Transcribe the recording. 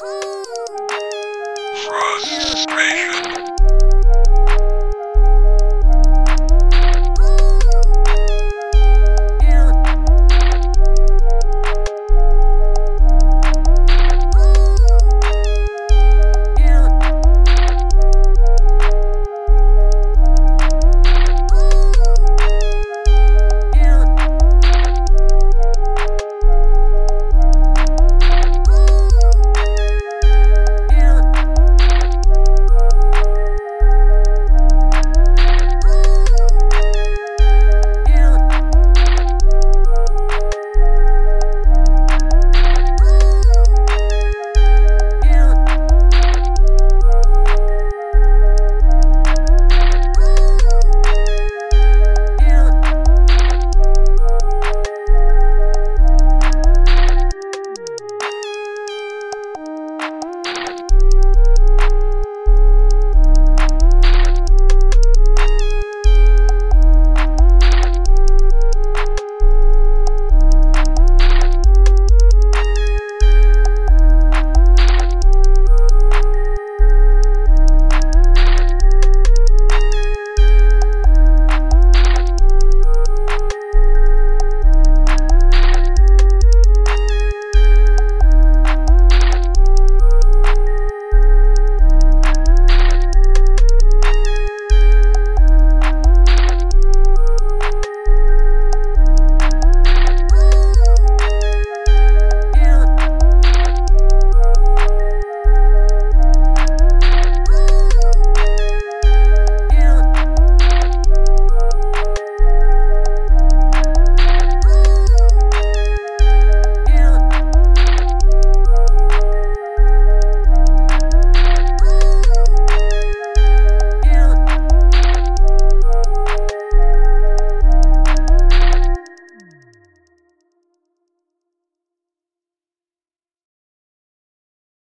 Frustration.